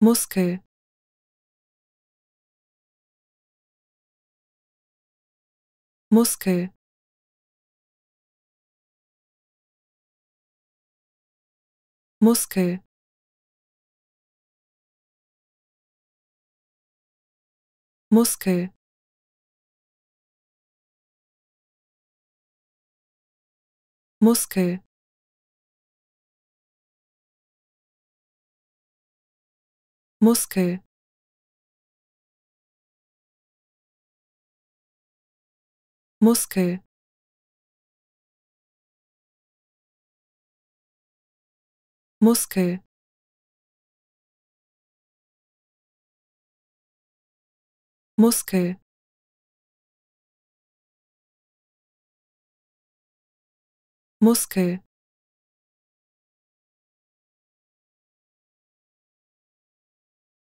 Muskel. Muskel. Muskel. Muskel. Muskel Muskel. Muskel. Muskel. Muskel. Muskel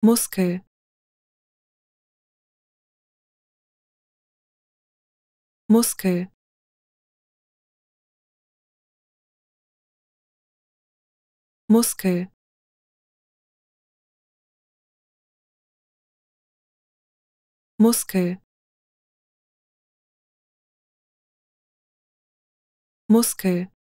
Muskel. Muskel. Muskel. Muskel. Muskel